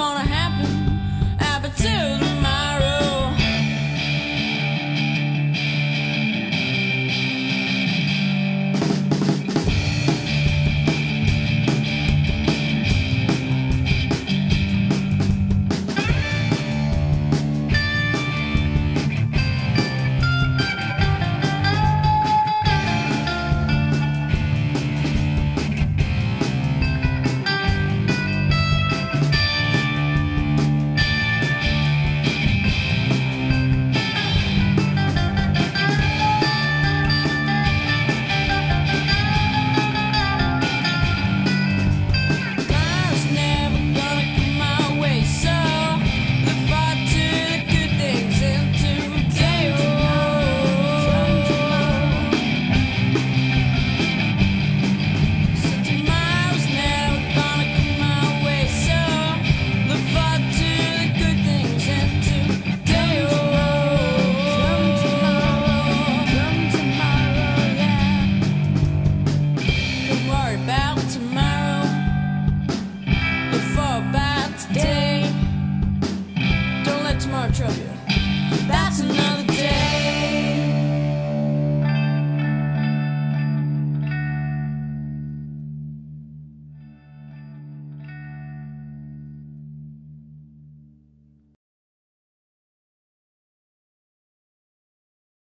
gonna happen. Happen